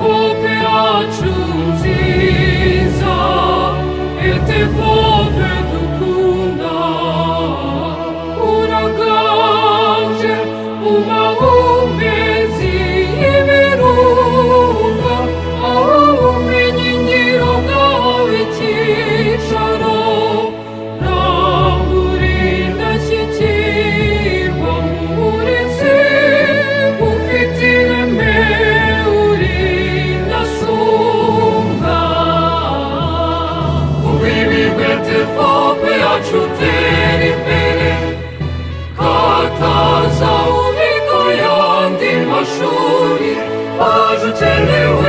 Copiace quid erit cor tot sovit quantum timor mihi paeje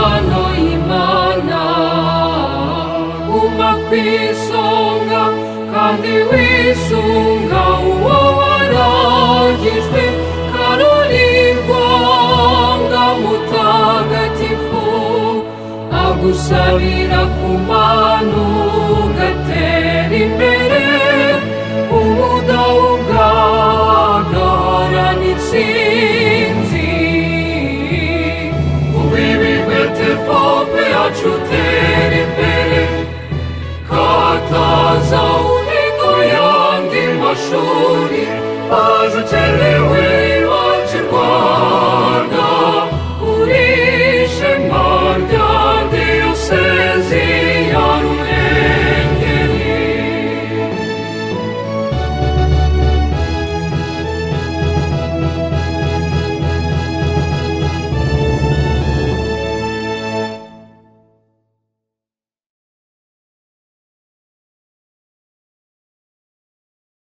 visunga, kad ir visunga uvarāģišķi, karolīgonga mutagatifu, agusavira kumanu gaterimberi.